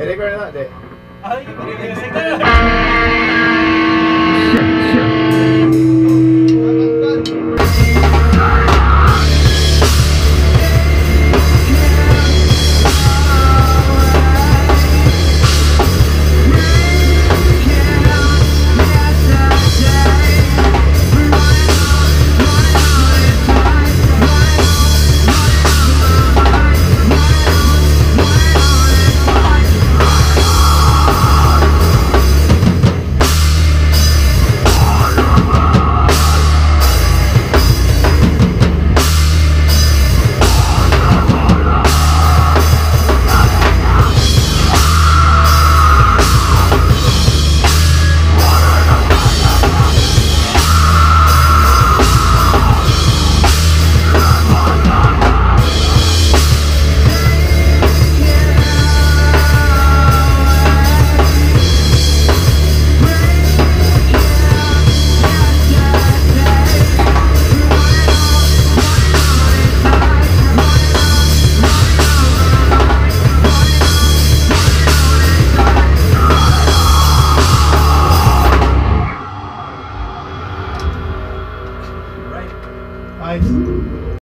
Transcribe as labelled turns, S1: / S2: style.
S1: I-record na, di.
S2: Ay, sige. Bye.